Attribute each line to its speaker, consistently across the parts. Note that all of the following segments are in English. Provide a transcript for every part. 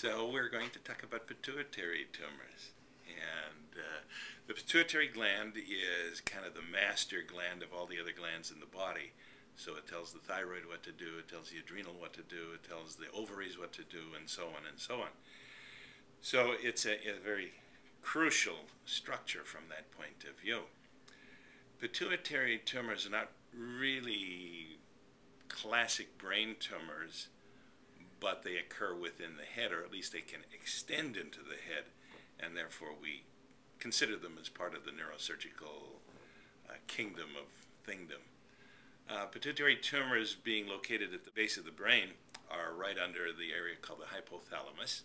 Speaker 1: So we're going to talk about pituitary tumors. And uh, the pituitary gland is kind of the master gland of all the other glands in the body. So it tells the thyroid what to do, it tells the adrenal what to do, it tells the ovaries what to do, and so on and so on. So it's a, a very crucial structure from that point of view. Pituitary tumors are not really classic brain tumors but they occur within the head, or at least they can extend into the head, and therefore we consider them as part of the neurosurgical uh, kingdom of thingdom. Uh, pituitary tumors being located at the base of the brain are right under the area called the hypothalamus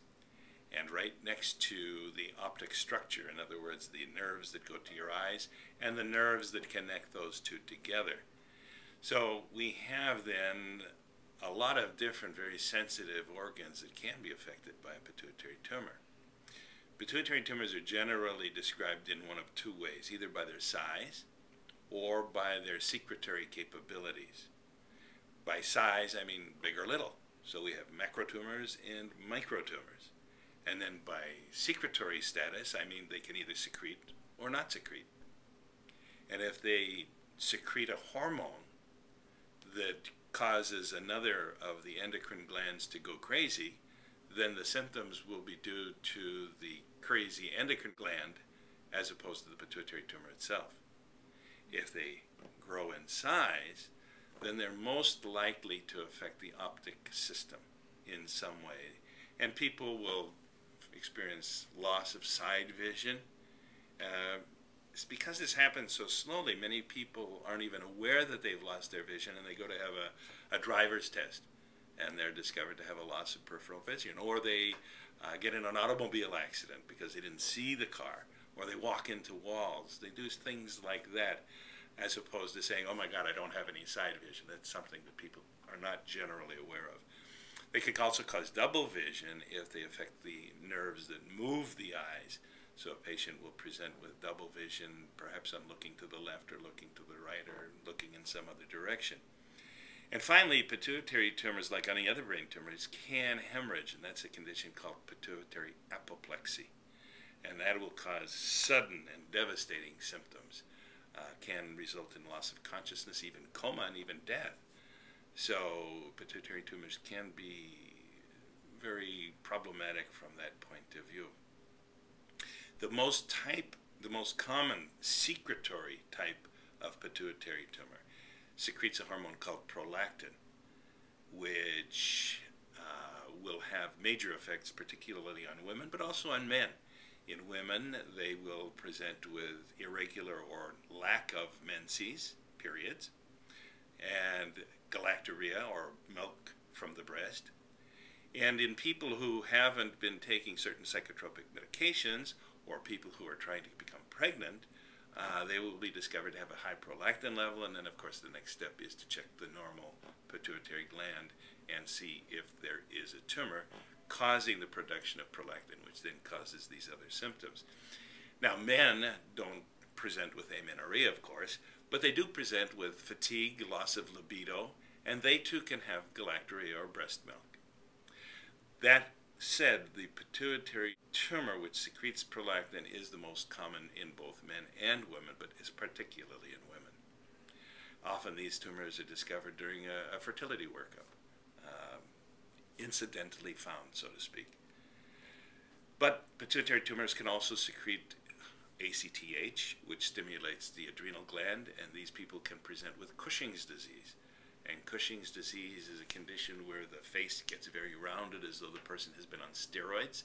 Speaker 1: and right next to the optic structure, in other words, the nerves that go to your eyes and the nerves that connect those two together. So we have then a lot of different very sensitive organs that can be affected by a pituitary tumor. Pituitary tumors are generally described in one of two ways, either by their size or by their secretory capabilities. By size, I mean big or little. So we have macrotumors and microtumors. And then by secretory status, I mean they can either secrete or not secrete. And if they secrete a hormone that causes another of the endocrine glands to go crazy, then the symptoms will be due to the crazy endocrine gland as opposed to the pituitary tumor itself. If they grow in size, then they're most likely to affect the optic system in some way. And people will experience loss of side vision, uh, because this happens so slowly, many people aren't even aware that they've lost their vision and they go to have a, a driver's test and they're discovered to have a loss of peripheral vision. Or they uh, get in an automobile accident because they didn't see the car. Or they walk into walls. They do things like that as opposed to saying, oh my God, I don't have any side vision. That's something that people are not generally aware of. They could also cause double vision if they affect the nerves that move the eyes so a patient will present with double vision, perhaps I'm looking to the left or looking to the right or looking in some other direction. And finally, pituitary tumors, like any other brain tumors, can hemorrhage, and that's a condition called pituitary apoplexy. And that will cause sudden and devastating symptoms, uh, can result in loss of consciousness, even coma, and even death. So pituitary tumors can be very problematic from that point of view. The most type, the most common secretory type of pituitary tumor secretes a hormone called prolactin, which uh, will have major effects, particularly on women, but also on men. In women, they will present with irregular or lack of menses, periods, and galactorrhea or milk from the breast. And in people who haven't been taking certain psychotropic medications or people who are trying to become pregnant, uh, they will be discovered to have a high prolactin level, and then, of course, the next step is to check the normal pituitary gland and see if there is a tumor causing the production of prolactin, which then causes these other symptoms. Now, men don't present with amenorrhea, of course, but they do present with fatigue, loss of libido, and they too can have galactorrhea or breast milk. That said, the pituitary tumor, which secretes prolactin, is the most common in both men and women, but is particularly in women. Often these tumors are discovered during a, a fertility workup, um, incidentally found, so to speak. But pituitary tumors can also secrete ACTH, which stimulates the adrenal gland, and these people can present with Cushing's disease. And Cushing's disease is a condition where the face gets very rounded as though the person has been on steroids.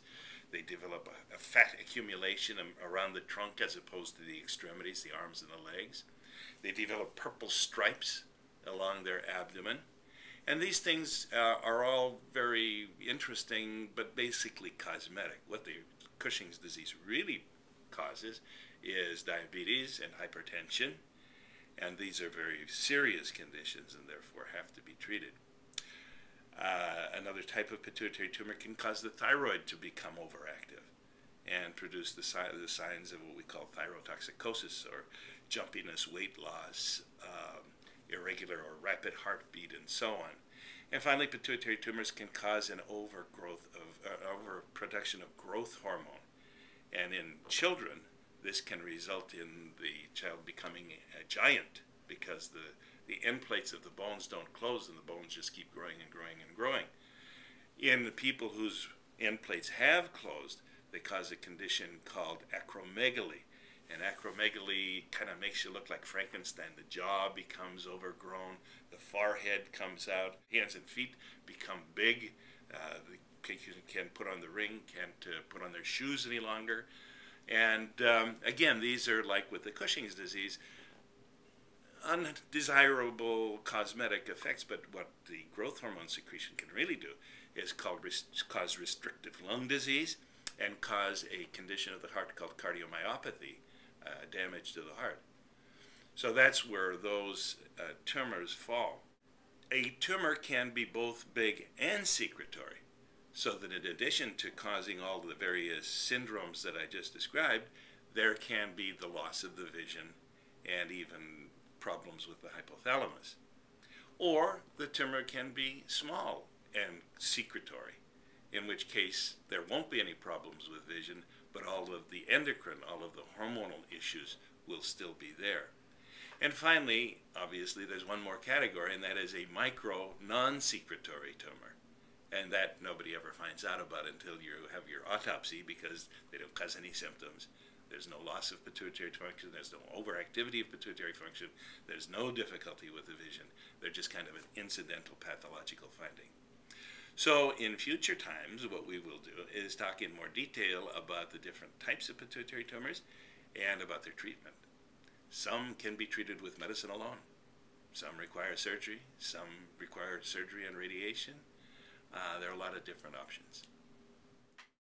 Speaker 1: They develop a, a fat accumulation around the trunk as opposed to the extremities, the arms and the legs. They develop purple stripes along their abdomen. And these things uh, are all very interesting, but basically cosmetic. What the Cushing's disease really causes is diabetes and hypertension and these are very serious conditions and therefore have to be treated. Uh, another type of pituitary tumor can cause the thyroid to become overactive and produce the, si the signs of what we call thyrotoxicosis or jumpiness, weight loss, um, irregular or rapid heartbeat, and so on. And finally, pituitary tumors can cause an overgrowth of uh, overproduction of growth hormone. And in children, this can result in the child becoming a giant because the, the end plates of the bones don't close and the bones just keep growing and growing and growing. In the people whose end plates have closed, they cause a condition called acromegaly. And acromegaly kind of makes you look like Frankenstein. The jaw becomes overgrown, the forehead comes out, hands and feet become big. Uh, the patient can't put on the ring, can't uh, put on their shoes any longer. And um, again, these are like with the Cushing's disease, undesirable cosmetic effects, but what the growth hormone secretion can really do is called res cause restrictive lung disease and cause a condition of the heart called cardiomyopathy, uh, damage to the heart. So that's where those uh, tumors fall. A tumor can be both big and secretory, so that in addition to causing all the various syndromes that I just described, there can be the loss of the vision and even problems with the hypothalamus. Or the tumor can be small and secretory, in which case there won't be any problems with vision, but all of the endocrine, all of the hormonal issues will still be there. And finally, obviously, there's one more category, and that is a micro non-secretory tumor. And that nobody ever finds out about until you have your autopsy because they don't cause any symptoms. There's no loss of pituitary function. There's no overactivity of pituitary function. There's no difficulty with the vision. They're just kind of an incidental pathological finding. So in future times, what we will do is talk in more detail about the different types of pituitary tumors and about their treatment. Some can be treated with medicine alone. Some require surgery. Some require surgery and radiation. Uh, there are a lot of different options.